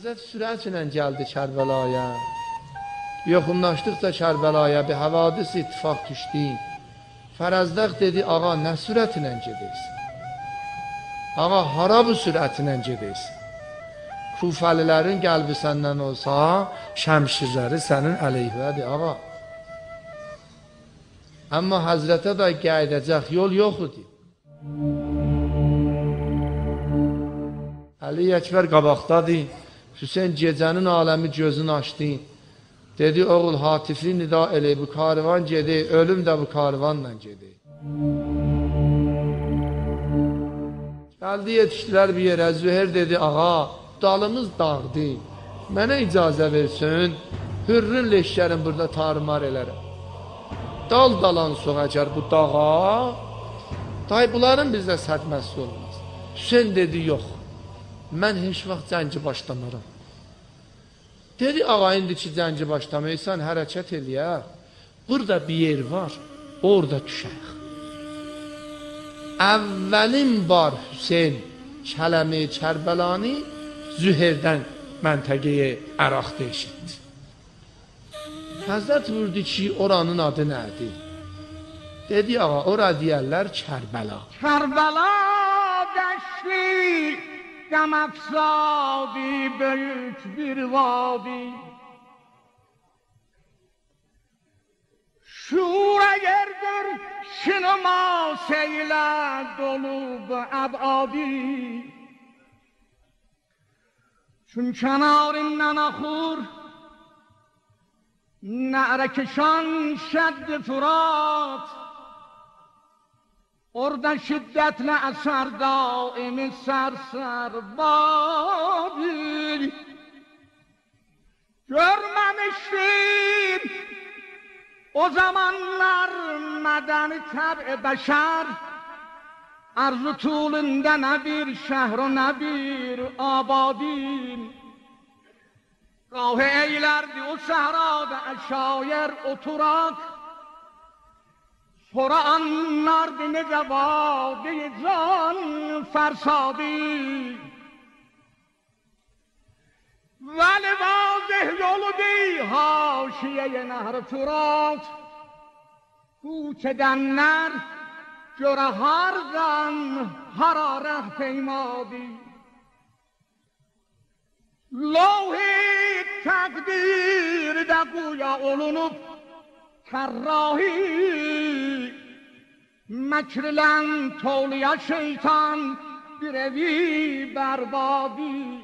Həzrət sürətlə gəldi Kərbəlaya. Yaxınlaşdıqca Kərbəlaya bir havadis ittifaq düşdü. Fərəzdaq dedi, ağa nə sürətlə gedirsən? Ağa hara bu sürətlə gedirsən? Kufəlilərin qəlbi səndən olsa, şəmşirləri sənin əleyhvədir, ağa. Amma Həzrətə də gələcək yol yox idi. Əli Əkbər qabaqdadır. Hüseyn gecənin aləmi gözünü açdı. Dedi, oğul Hatifli nida elə bu karvan gedi, ölüm də bu karvanla gedi. Gəldi yetişdilər bir yerə, Züher dedi, ağa, dalımız dağdı. Mənə icazə versin, hürrün leşkərin burada tarımar elərəm. Dal dalan soğacar bu dağa, day bunların bizdə sədməsi olmaz. Hüseyin dedi, yox, mən heç vaxt cəngi başlamaram. Dedi, ağa, indi ki, cəngi başlamaysan, hərəkət eləyər. Burada bir yer var, orada düşək. Əvvəlim var Hüseyin, Kələmi, Kərbəlani, Züherdən məntəqəyə Əraq deşildi. Həzrət vurdu ki, oranın adı nədir? Dedi, ağa, ora deyərlər Kərbəla. Kərbəla dəşti دم افسادی بیک بیر وادی شور اگر در شنما سیل دلوب اب آبی چون کنار نناخور نعرکشان شد فرات اردن شدت لأسر دائم سرسر بابی جرممشیم o zamanlar medeni tabi beşer Arzu tuğlunda ne bir şehru ne bir abadin Kahve eylerdi o sahrada şair oturak پر آن مردم رواده جان فرسادی ولی واضح یلدی حاشیه نهر فرات کوچه نر جره هر دم حراره پیمادی لوه تقدیر دقویا اولونو کراهی Mekrilen toliya şeytan bir evi berbadi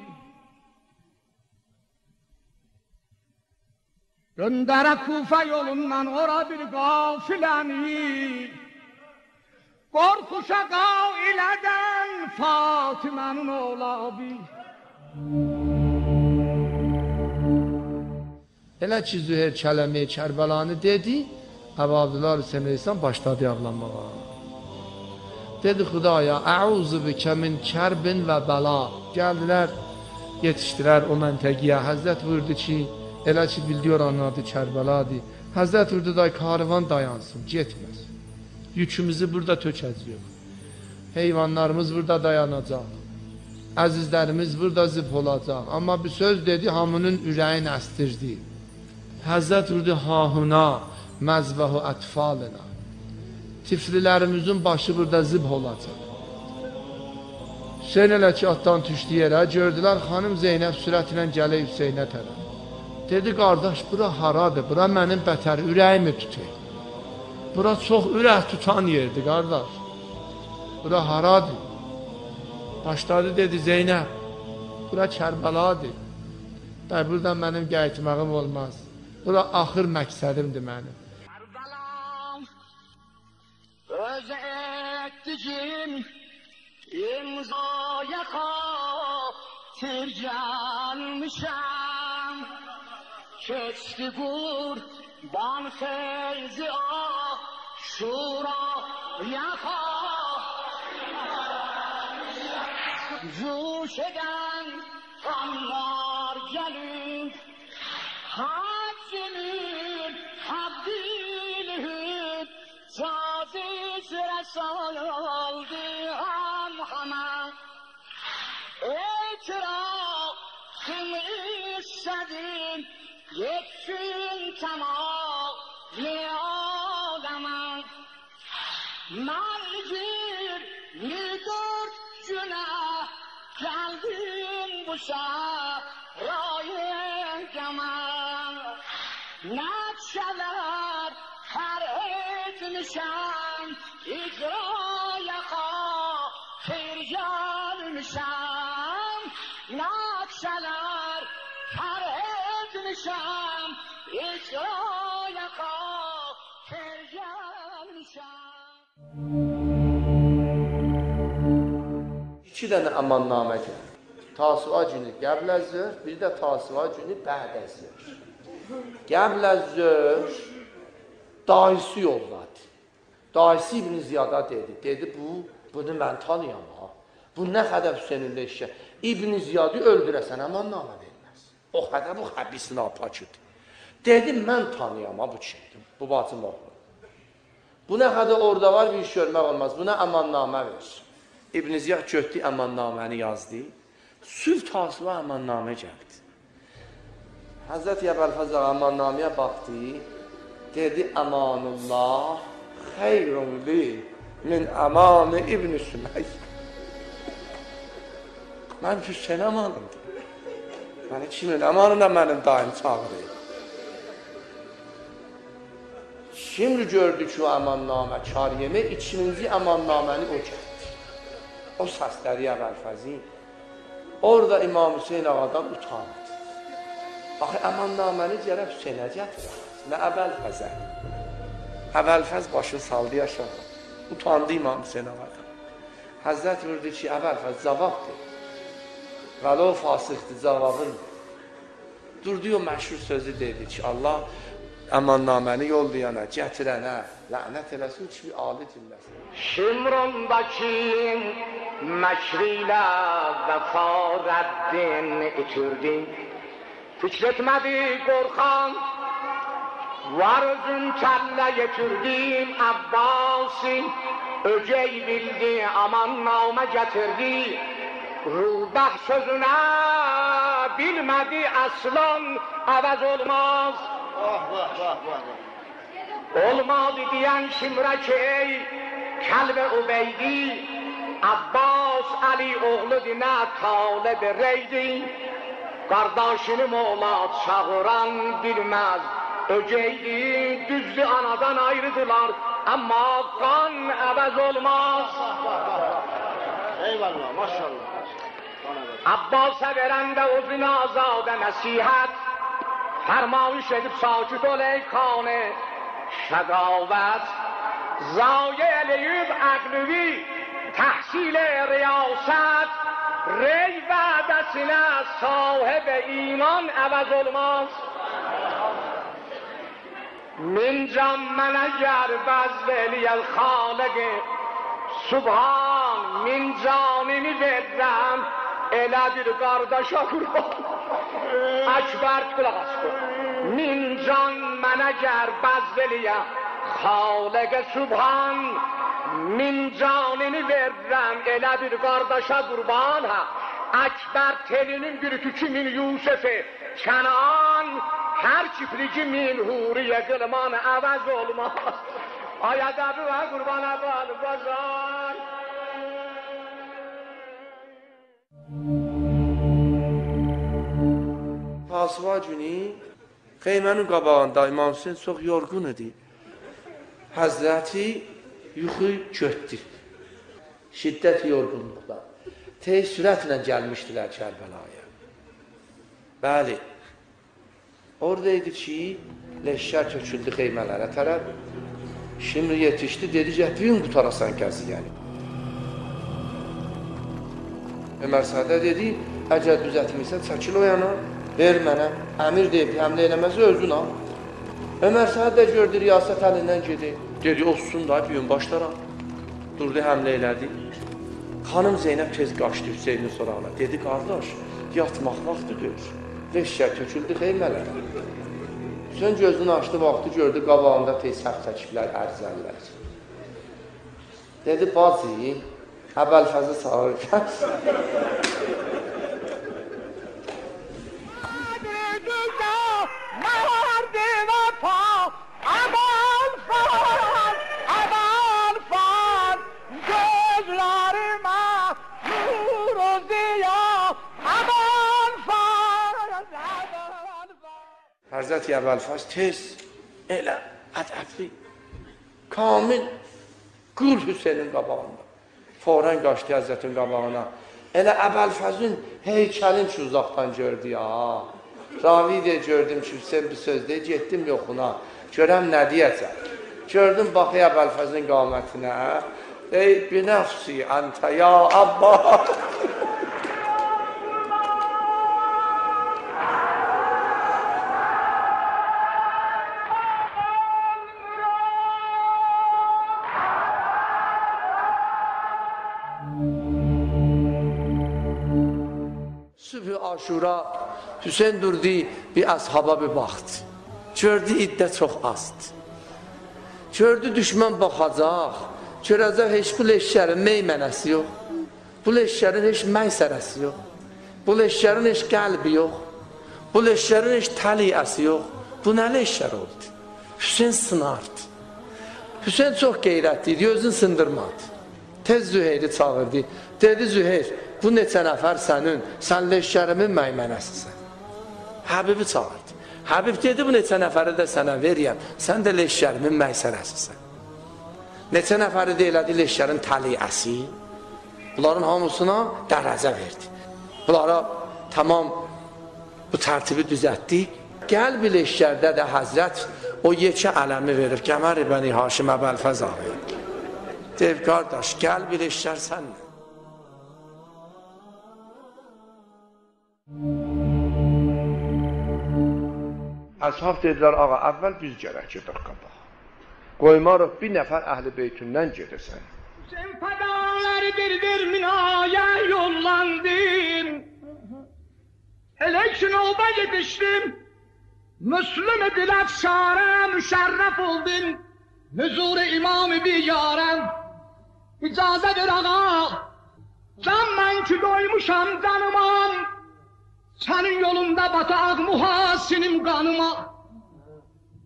Göndere Kufa yolundan ora bir gafileni. Korkuşa gaileden Fatime'nin oğlabi Elə ki, Züheyr Kələmi, Kərbəlanı dedi, Əbabdülar Hüseyin Reysan başladı ağlamağa. Dedi Xudaya, Əuzu bikə min kərbin və bəla. Gəldilər, yetişdilər o məntəqiyə. Həzrət buyurdu ki, elə ki, bildi oranın adı Kərbəladır. Həzrət buyurdu da karvan dayansın, getməz. Yükümüzü burada tökəcəyik. Heyvanlarımız burada dayanacaq. Əzizlərimiz burada zib olacaq. Amma bir söz dedi, hamının ürəyin əstirdi. Həzrət vurdu hahuna, məzbəhu ətfalına. Tiflilərimizin başı burada zib olacaq. Hüseyin elə ki, atdan düşdü yerə, gördülər xanım Zeynəb sürətlə gələ Hüseynə tərəf. Dedi, qardaş, bura haradır, bura mənim bətər ürəyimi tutur. Bura çox ürək tutan yerdir, qardaş. Bura haradır? Başladı, dedi, Zeynəb, bura Kərbəladır. Bəy, buradan mənim qayıtmağım olmaz. Bura axır məqsədimdir mənim. تجین این زای خاطرجان میشم چشت گور بان فرز شورا یا خا جوشگان جلو جلی سال oldu anhana İtirafını istedim Yetsin tamam ne adama Malgir mi dört günah Geldim bu sarayın cama Nakşeler her etmişem İki dənə əmannamə gəlir. Tasuva günü qəblə zöhr, bir də tasuva günü bədə zöhr. Qəblə zöhr dayısı yolladı. Dayısı İbn Ziyada dedi. Dedi bu, bunu mən tanıyam ha. Bu nə qədər Hüseynində işə. İbn Ziyadı öldürəsən əmannamə verməz. O qədər bu həbis napakıdır. Dedi mən tanıyam ha bu kimdir. Bu bacım oğlu. Bu nə qədər orada var bir iş görmək olmaz. Buna əmannamə verir. İbn Ziyad götdü əmannaməni yazdı. Süv tasıva əmannamə gəldi. Həzrət Əbəlfəz ağa əmannaməyə baxdı. Dedi əmanullah xeyrun li min əmanı İbn Sümeyy. Mən Hüseyin əmanımdır. Məni kimin əmanına mənim daim çağırır. Şimdi gördü ki, o əmannamə kar yemək, ikinci əmannaməni o gəldi. O səsləri Əbəlfəzi orada İmam Hüseyin ağadan utandı. Axı əmannaməni gərək Hüseynə gətirək. Nə Əbəlfəzə? Əbəlfəz başını saldı yaşadı. Utandı İmam Hüseyin ağadan. Həzrət vurdu ki, Əbəlfəz cavabdır. Vəlo fasıqdır cavabın. Durdu o məşhur sözü dedi ki, Allah əmannaməni yollayana, gətirənə Lanet eləsin ki, alit illəsin. Şümrumdakinin məkrilə vəfa Rəbbin itirdi. Fikretmedi qorxan, var özün kəllə yetirdin Abbasin. Öcey bildi, aman namə gətirdi. Ruhbah sözünə bilmedi aslan əvəz olmaz. Oh, vah, vah, vah, vah. Olmadı diyen Şimraki ey Kelbe Ubeydi Abbas Ali oğlu dine Talib Reydi Kardeşini Moğla çağıran bilmez Öceydi düzlü anadan ayrıdılar. Ama kan əvəz olmaz. Eyvallah maşallah Abbas'a veren de o zina azade nasihat. Fermaviş edip sakit ol ey kanı شقاوت زایل ایوب اقلوی تحصیل ریاست ری و دسینه صاحب ایمان عوض الماس. من جم منجر بزلی الخالق سبحان من جانی بدم eledir kardeşe kurban. Açbert kulak astı. Min can mene ger bezveliye, Halege Subhan, min canini verrem, eledir kardeşe kurban ha. Akber telinin bürkücü min Yusuf'u, Kenan, her çiftlici min huriye kılman əvəz olmaz. Ay ədəbi və qurban əbəl bazar. Tasuva günü Xeymənin qabağında İmam Hüseyin çox yorğun idi. Həzrəti yuxu götdü. Şiddət yorğunluqla. Tez sürətlə gəlmişdilər Kərbəlaya. Bəli. Orada idi ki, leşkər köçüldü xeymələrə tərəf. Şimdi yetişdi, dedi, gətirin qutarasan qəziyyəni. Ömər Sadə dedi, əgər düzətmirsən, çəkil o yana, ver mənə. Əmir deyib, həmlə eləməsi özün al. Ömər Sadə gördü, riyasət əlindən gedir. Dedi, olsun da, bir gün başlara. Durdu, həmlə elədi. Xanım Zeynəb tez qaçdı Hüseynin sorağına. Dedi, qardaş, yatmaq vaxtıdır. Leşkər töküldü xeymələrə. Hüseyin gözünü açdı, vaxtı gördü, qabağında tez səhv çəkiblər, ərzəllər. Dedi, bacı, Əbəlfəzi çağırırkən, Mahar Həzrət Əbəlfəz tez elə ədəbli, kamil qul Hüseynin qabağında. Forən qaçdı Həzrətin qabağına. Elə Əbəlfəzin heykəlin ki, uzaqdan gördü ya. Ravi də gördüm ki, Hüseyin bir söz deyir, getdim yoxuna. Görəm nə deyəcək. Gördüm, baxı Əbəlfəzin qamətinə. Ey binəfsi əntə ya Abba. Aşura Hüseyin durdu bir ashaba bir baxdı. Gördü iddə çox azdır. Gördü düşmən baxacaq. Görəcək heç bu leşkərin meymənəsi yox. Bu leşkərin heç məysərəsi yox. Bu leşkərin heç qəlbi yox. Bu leşkərin heç təliyəsi yox. Bu nə leşkər oldu? Hüseyin sınardı. Hüseyin çox qeyrətli idi, özünü sındırmadı. Tez Züheyri çağırdı. Dedi Züheyr, bu neçə nəfər sənin, sən leşkərimin məymənəsisən. Həbibi çağırdı. Həbib dedi, bu neçə nəfəri də sənə veriyəm, sən də leşkərimin məysərəsisən. Neçə nəfəri də elədi leşkərin təliyəsi, bunların hamısına dərəcə verdi. Bunlara tamam bu tərtibi düzətdi. Gəl bir leşkərdə də həzrət o yekə ələmi verir, Qəmər İbəni Haşim Əbəlfəz abi. Dev qardaş, gəl bir leşkər sənlə. Əshab dedilər, ağa, əvvəl biz gərək gedək qabaq. Qoymarıq bir nəfər əhl-i beytündən gedəsən. Sen fədaləridir minaya yollandım. Elə ki nolda yetişdim. Müslüm dilət şarə müşərrəf oldum. Huzur imam-ı biyarəm. İcazə ver ağa. Can mən ki doymuşam canıma. Senin yolunda bataq muhasinim kanıma.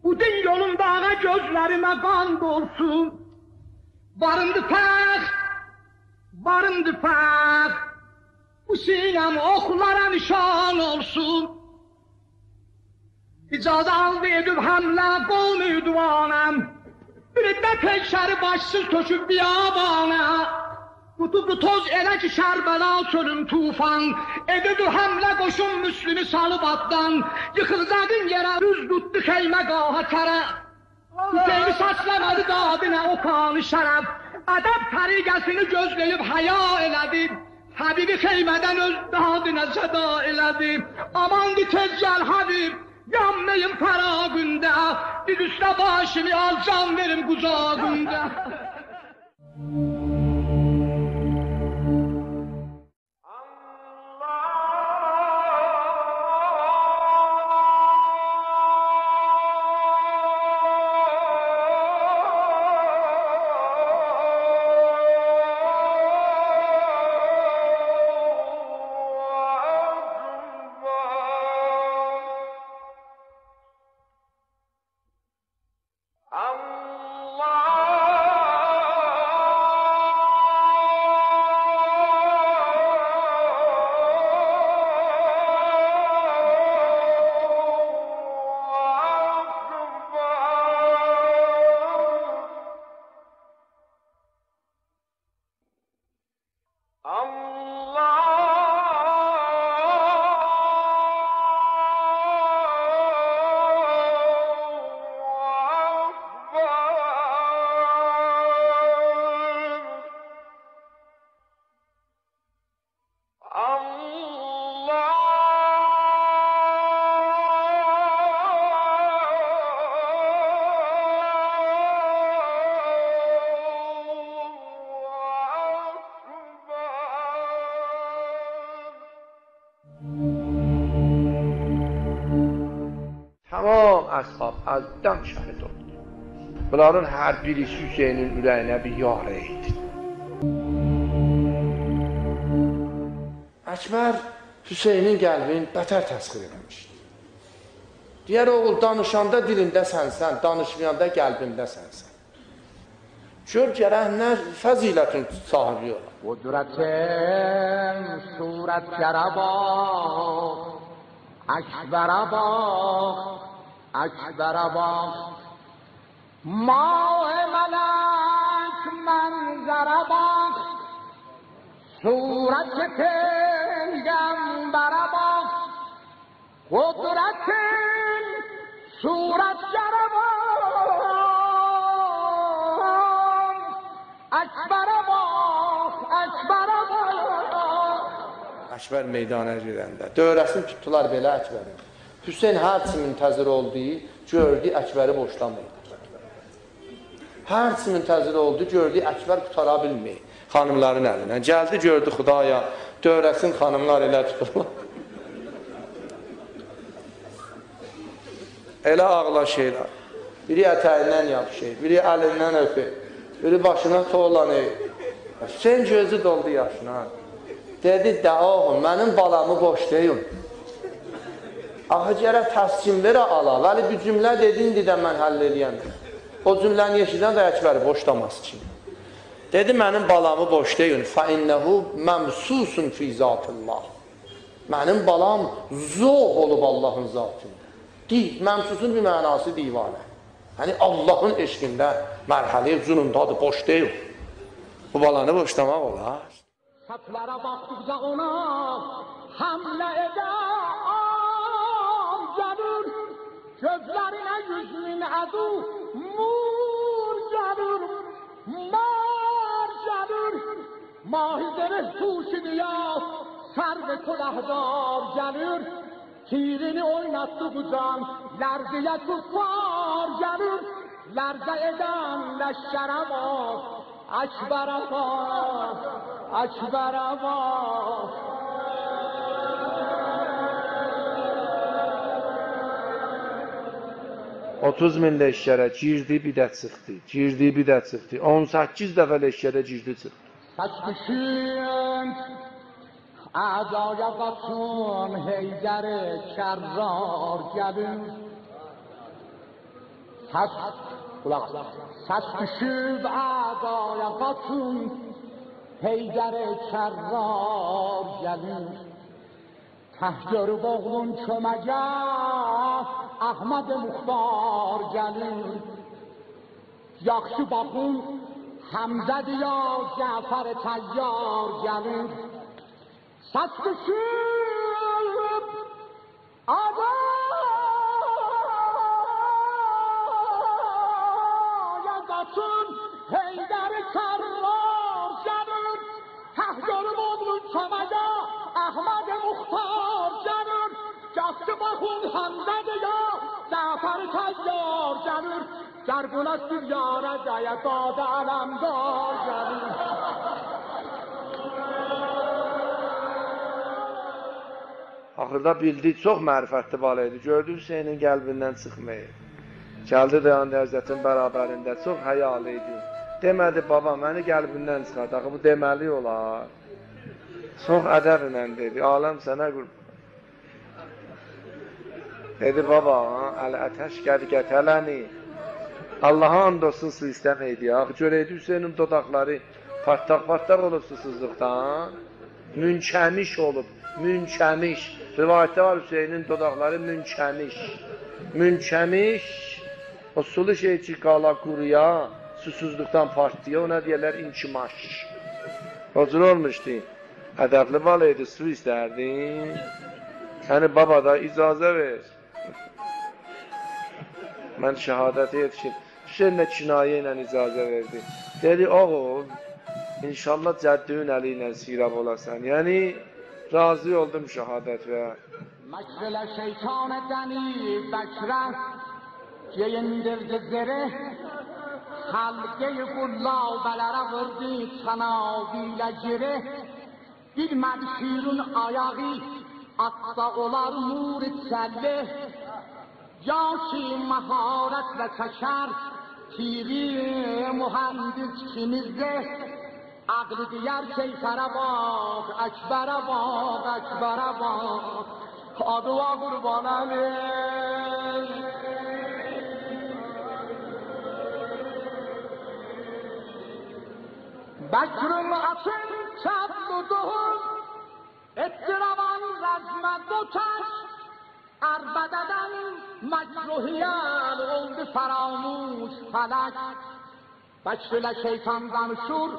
Bu din yolunda ağa gözlerime kan dolsun. Varındı pək, varındı pək. Bu sinem oklara nişan olsun. İcazə aldı edib həmlə qol müdvanəm. Bir də peşəri başsız töküb biyabana. Kutubu toz elek şerbela çölüm tufan, Edüdü hamle koşun müslümü salıp attan, Yıkılgadın yere düz tuttu keyme gaha çara, Hüseyin'i saçlamadı dadına o kanı şarap, Adab tarikasını gözleyip haya eledi, Habibi keymeden öz dadına seda eledi, Amandı tezgel Habib, yanmayın kara günde, Bir üstüne başımı alacağım verim kucağında. qucağında. əshab əzdən şəhid oldu. Bunların hər birisi Hüseynin ürəyinə bir yarə idi. Əkbər Hüseynin qəlbini bətər təsxir eləmişdi. Deyər oğul danışanda dilində sənsən, danışmayanda qəlbində sənsən. Gör gərək nə fəzilətin sahibi ola. صورت گربا اکبر با اکبر باغ ماه ملک منظر باغ صورت پیغمبر باغ قدرت صورت جربان اکبر باغ اکبر باغ Əkbər meydana gedəndə dövrəsini tutdular belə Əkbərin. Hüseyn hərçi müntəzir oldu, gördü Əkbəri boşlamayıb. Hərçi müntəzir oldu, gördü Əkbər qutara bilməyib xanımların əlinə. Gəldi, gördü Xudaya, dövrəsin xanımlar elə tuturlar. Elə ağlaşırlar. Biri ətəyindən yapışır, biri əlindən öpür, biri başına toğlanır. Hüseyn gözü doldu yaşına. Dedi, də oğlum, mənim balamı boş deyil. Axı gərək təskin verə ala. Vəli bir cümlə dedin, də mən həll eləyəm. O cümləni yeşidən də əkbəri boşlaması üçün. Dedi, mənim balamı boş deyil. Fəinnəhu məmsusun fi zatıllah. Mənim balam zoq olub Allahın zatında. Di, məmsusun bir mənası divanə. Yəni, Allahın eşqində mərhəli cunundadır, boş deyil. Bu balanı boşlamaq olar. Satlara baktıkça ona hamle eder Gözlerine yüzünün adı mur gelir. Mar gelir. Mahidere tuşunu ya serve kulahdar gelir. Tirini oynattı bu can, lerdiye kuffar gelir. Lerde eden leşkere bak, bak, Akber'e bak. 30 min leşkərə girdi bir de çıktı. Girdi bir de çıktı. 18 defa leşkərə girdi çıktı. Kaçmışım اعدای قطون حیدر کرار گلیم سس قلاق سس کشید اعدای قطون حیدر کرار گلیم پهجر و باغلون چو احمد مختار جلیل. یاخشو باخون حمزد یا جعفر تیار جلیل. صد کشیب آدایتون حیدر کرار جلیل. پهجر و باغلون چو احمد مختار Yaxşı baxın Həmzə diya Cəfər Təyyar gəlir Gərbulas dünyara caya dada alamdar gəlir Axırda bildi, çox mərifətli bala idi. Gördü Hüseynin qəlbindən çıxmayır. Gəldi dayandı Həzrətin bərabərində, çox həyalı idi. Demədi, baba, məni qəlbindən çıxart. Axı bu deməli olar. Çox ədəblə dedi, aləm sənə qurban. Dedi, baba, əl-ətəş gədi gətələni. Allaha and olsun su istəməydi. Axı görəydi Hüseynin dodaqları partlaq-partlaq olub susuzluqdan. Münçəmiş olub, münçəmiş. Rivayətdə var Hüseynin dodaqları münçəmiş. Münçəmiş, o sulu şey ki, qala quruya, susuzluqdan partlayır, ona deyərlər inkimaş. O cür olmuşdu. Ədəbli bal idi, su istərdi. Yəni, baba da icazə ver mən şəhadətə yetişim. Hüseyn də kinayə ilə icazə verdi. Dedi, oğul, inşallah cəddüyün əli ilə sirab olasan. Yəni, razı oldum şəhadət və Məkrilə şeytan edəni bəkrə Geyindirdi zirih Xəlqeyi qullabələrə vurdu Çanavilə girih Bilmədi şirun ayağı Atda olar nur-i یا مهارت و کشر. تیری مهندس کیمیزده عقل دیگر کیفره bak اکبر bak اکبر bak آدوا kurban بکر الاسم چند و دهم اتروان رزم دو کش اربددن مجروحیان عمر فراموش فلک. بشل شیطان زمشور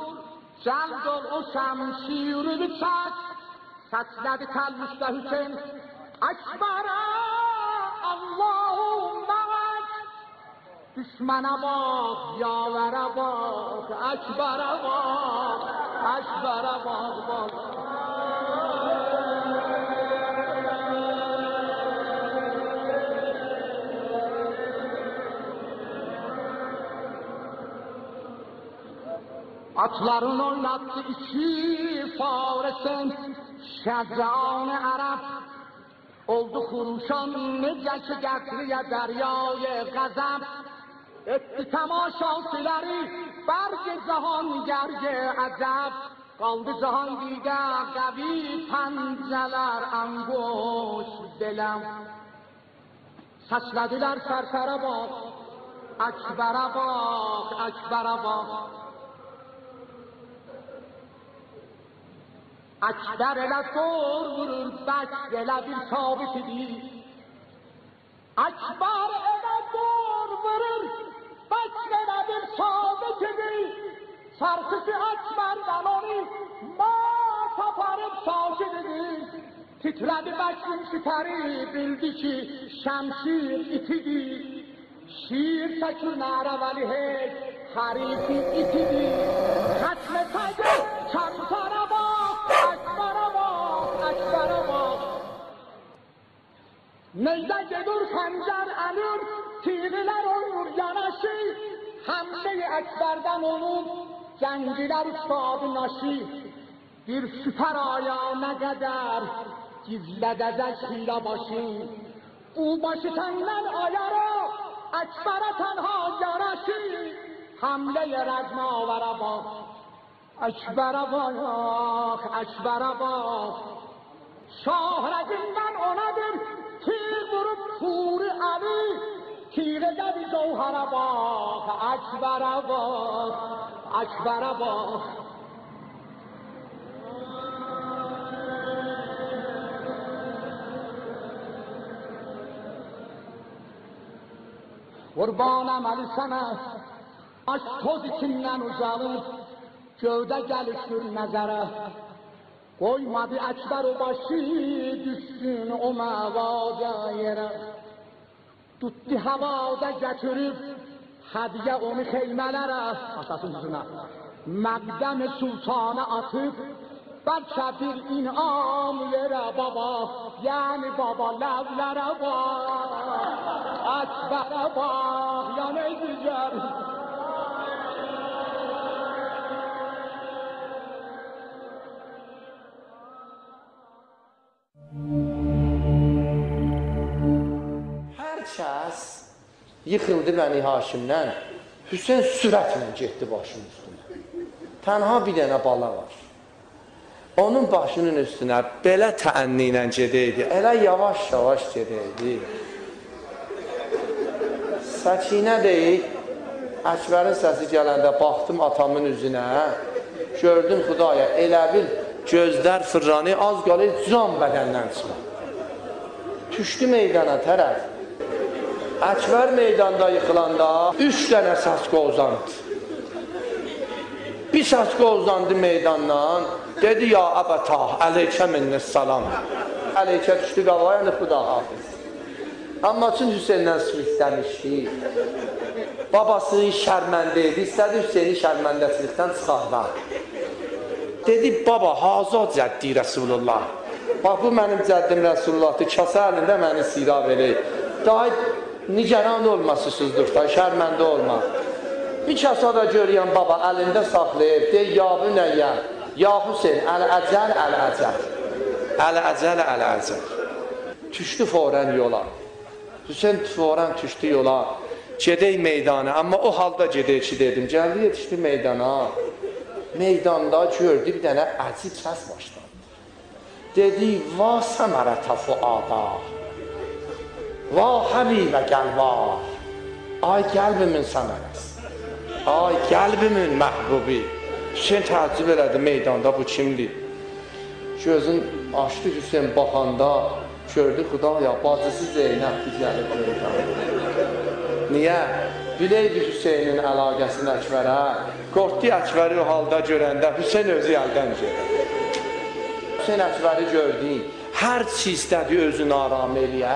جلد و شمشیر به چک. تسلد کلبش ده حسین اکبر اللهم دشمن باق یاور باق اکبر باق اکبر باق باق Atların oynattı iki faresen Şezran Arap Oldu kuruşan ne ki getiriye deryayı gazap Etti temaşaltileri برگ جهان گرگ عجب قلب جهان دیگر قوی پنجلر انگوش دلم سچلدیلر سرسره باق Akbara bak Akbara bak أكثر الأفور والبك لبالصابت دي أكبر الأفور والبك لبالصابت دي سرسك أكبر دلالي ما سفرم ساجد دي تترد بچون ستری بلدی که شمشیر ایتیدی. شیر تکر نره ولی هیچ حریفی ایتیدی. ختم تگه کمتر ನೈದಾಗೆದುರು alır, ಅಲುರ್ olur yanaşı, hamle ekberden olur, genciler üstadı naşı. bir süper ayağına kadar gizledecek hile başı bu başı senden ayara ekbere tenha yaraşı hamleye rəznavara bak ekbere bak ekbere bak şah rəzinden onadır تیر برو پور علی تیر دبی زوهر باخ اکبر باخ اکبر با قربانم علی سنه از توزی کنن و زمین جوده گلشون نظره. Koymadı Ekber başı düşsün o mevadayere. Tuttu havada götürüp hediye onu heymelere. Atasın yüzüne. Mekdem sultanı atıp Bəlkə bir inam yere baba, Yani baba levlere bak Ekber'e bak Ya ne diyeceğim Hər kəs yıxıldı Bəni Haşimdən, Hüseyn sürətlə getdi başının üstünə. Tənha bir dənə bala var. Onun başının üstünə belə təənni ilə gedəydi, elə yavaş-yavaş gedəydi. Səkinə deyil, Əkbərin səsi gələndə baxdım atamın üzünə, gördüm xudaya, elə bil gözlər fırranı az qalır can bədəndən çıxır. Düşdü meydana tərəf. Əkbər meydanda yıxılanda üç dənə səskə uzandı. Bir səskə uzandı meydandan, dedi ya əbətah, əleykə minnis salam. Əleykə düşdü qavaya, yəni xuda hafiz. Amma üçün Hüseyndən su istəmişdi. Babası şərməndə idi, istədi Hüseyni şərməndəçilikdən çıxarlar. Dedi, baba, haza cəddi Rəsulullah. Bax, bu mənim cəddim Rəsullahdır, kəsə əlində məni sira verir. Daha nigaran olmasısızdır da, şərməndə olma. Bir kəsə da görəyəm, baba, əlində saxlayıb, deyir, ya bu nəyə? Ya Hüseyin, əl-əcəl, əl-əcəl. Əl-əcəl, əl-əcəl. Düşdü forən yola. Hüseyin forən düşdü yola. Gedək meydana, amma o halda gedək ki, dedim. Gəldi, yetişdi meydana. Meydanda gördü bir dənə əcib səs başladı. Dedi, va səmərətə fuada. Va həbibə gəlva. Ay qəlbimin səmərəsi. Ay qəlbimin məhbubi. Hüseyin təəccüb elədi meydanda bu kimdir? Gözün açdı Hüseyin baxanda gördü Xudaya bacısı Zeynəbdir gəlib meydan. Niyə? Biləydi Hüseynin əlaqəsini Əkbərə. Qorxdu Əkbəri o halda görəndə Hüseyn özü əldən gedir. Hüseyn Əkbəri gördü. Hər çi istədi özünü aram eləyə.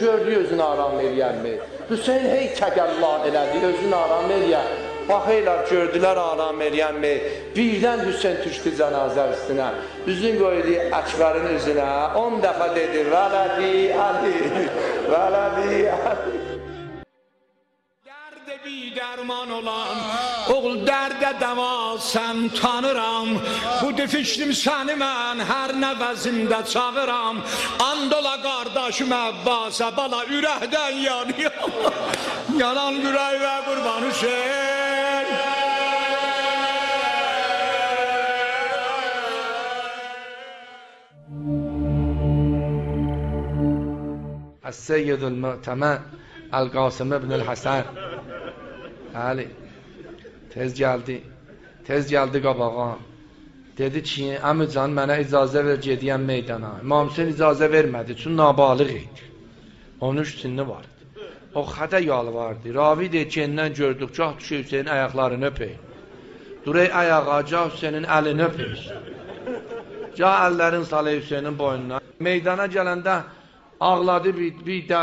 Gördü özünü aram eləyərmi? Hüseyn hey təqəllan elədi, özünü aram eləyə. Baxıylar, gördülər aram eləyənmi? Birdən Hüseyn düşdü cənazə üstünə. Üzün qoydu Əkbərin üzünə. 10 dəfə dedi: "Vələdi Ali, vələdi Ali." Dərdə bir dərman olan Oğul dərdə dəva sən tanıram Bu difişlim səni mən hər nəvəzimdə çağıram Andola qardaşım Əbbasa bala ürəkdən yanıyor Yanan ürək və qurban Hüseyin السيد المؤتمن القاسم ابن الحسن bəli. Tez gəldi. Tez gəldi qabağa. Dedi ki əmican mənə icazə ver gediyəm meydana. İmam Hüseyin icazə vermədi. Çünki nabalıq idi. 13 sinni vardı. O xədə yalvardı. Ravi deyir ki endən gördük. Gah düşü Hüseyin ayaqlarını öpey durey ayağa gah Hüseynin əlini öpey gah əllərin salay Hüseynin boynuna. Meydana gələndə ağladı bir, bir də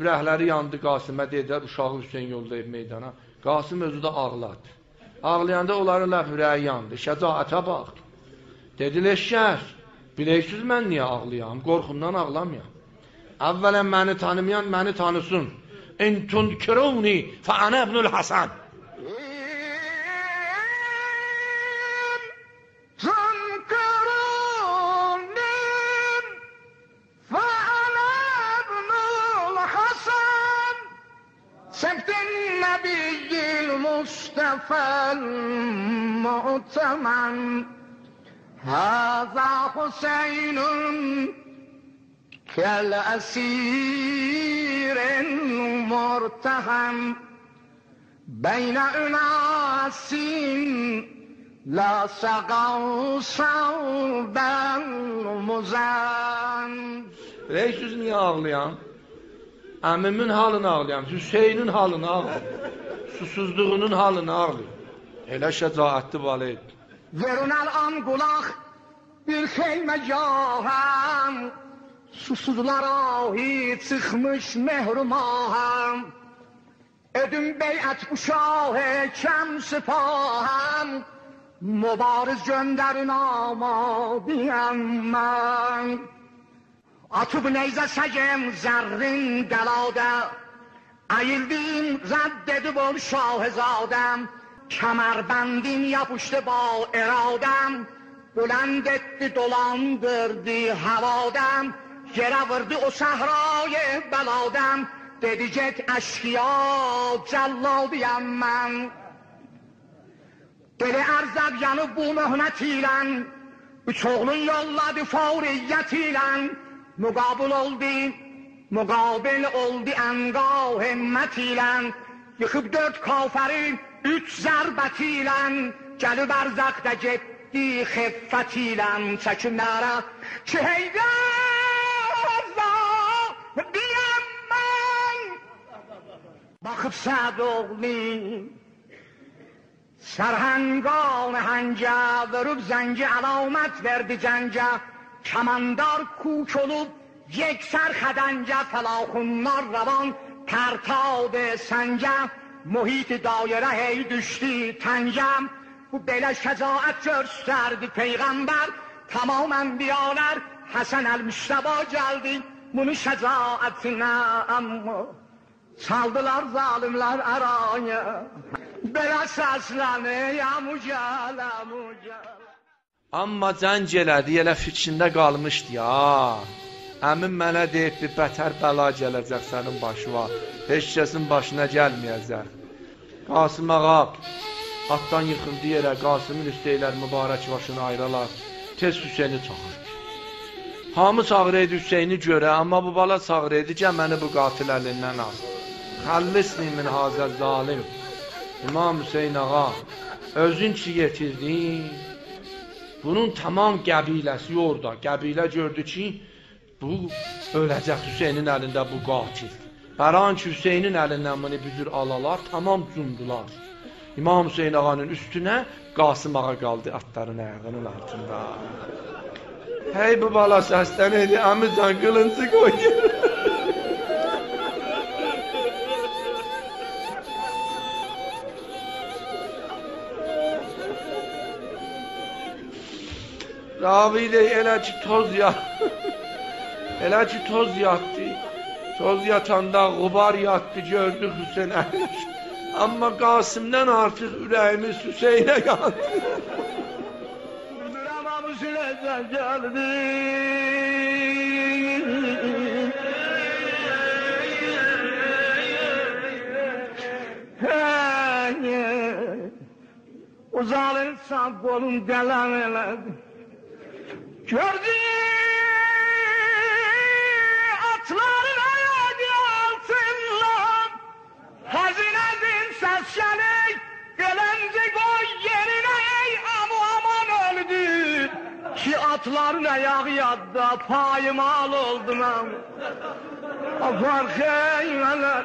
ürəkləri yandı Qasimə dedilər uşağı Hüseyin yollayıb meydana Qasım özü də ağladı. Ağlayanda onları ləfürəyyandı. Şəcaətə bax. Dedilər şəhər, biləysiz mən niyə ağlayam? Qorxumdan ağlamayam. Əvvələn məni tanımayan məni tanısın. İn tunkiruni fə ənə ibnül Hasan. Semtin Nebi المصطفى المؤتمن هذا حسين كالأسير المرتهم بين أناس لا سقوا صوبا مزان Reisüz niyə ağlayam? Əmimin halını ağlayam, Hüseynin halını ağlayam. susuzluğunun halını ağırlı. Hele şecaatli balet. Verun al kulak bir şey kelme cahem Susuzlara hiç çıkmış mehrumaham Ödüm beyat uşağı kem sipaham Mübariz gönderin ama diyem ben Atıp neyze segem zerrin delade ایلدیم زدده بر شاه زادم کمربندین یپشته با ارادم بلند etti dolandırdı havadam Geravirdi o sahrayı beladam Dedicek eşkıya celladiyem mən Deli erzab yanı bu möhnət ilə Üç oğlun yolladı favriyyət ilə Müqabıl oldu Muqabil oldu enga himmet ile Yıkıp dört kafirin üç zerbet ile Geli berzakta ciddi heffet ile Çekinlere ki heyderza diyem ben Bakıp sad oğlum سرهنگان هنجه ورود زنجه علامت وردی جنجه کماندار کوچلوب یک سر خدنجه فلاخونlar روان پرتاب سنجه محیط دایره هی düştü تنجم bu belə şəcaət göstərdi Peyğəmbər tamam enbiyalar Həsən el-Müstəba gəldi bunu şəcaətinə amma saldılar zalimlər araya belə səsləni ya mücələ mücələ Amma cəng elədi, elə fikrində qalmışdı ya. Əmin mənə deyib bir bətər bəla gələcək sənin başına. Heç kəsin başına gəlməyəcək. Qasım ağa atdan yıxıldı yerə, Qasımın üstəylər mübarək başını ayralar. Tez Hüseyni çağırdı. Hamı çağırıydı Hüseyni görə, amma bu bala çağırıydı ki, məni bu qatil əlindən al. Xəllisni min hazəl zalim. İmam Hüseyin ağa, özün ki yetirdin, bunun tamam qəbiləsi orada. Qəbilə gördü ki, Bu öləcək Hüseynin əlində bu qatil. Bəran ki Hüseynin əlindən bunu büdür alalar, tamam cundular. İmam Hüseyin ağanın üstünə Qasım ağa qaldı atların ayağının altında. Hey bu bala səsdən idi, əmican qılıncı qoyur. Ravi də elə ki toz ya. Elacı toz yattı. Toz yatanda gubar yattı gördü Hüseyin Erleş. Ama Kasım'dan artık yüreğimiz Hüseyin'e yandı. Duramamış Hüseyin'den geldi. Uzalırsam kolum delan eledi. Gördüm Ki atların ayağı yadda payım al oldum am Apar heyveler